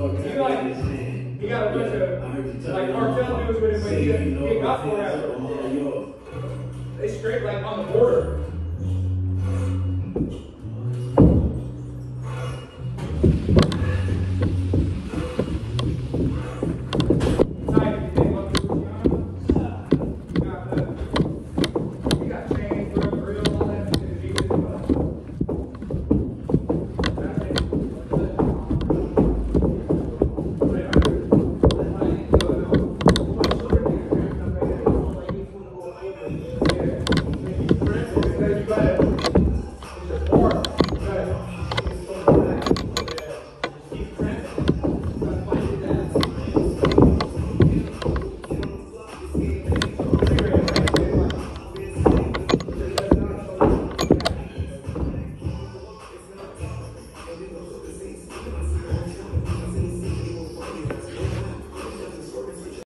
He like, he got a bunch of, like cartel dudes with him, but he, got forever. They scrape like on the border.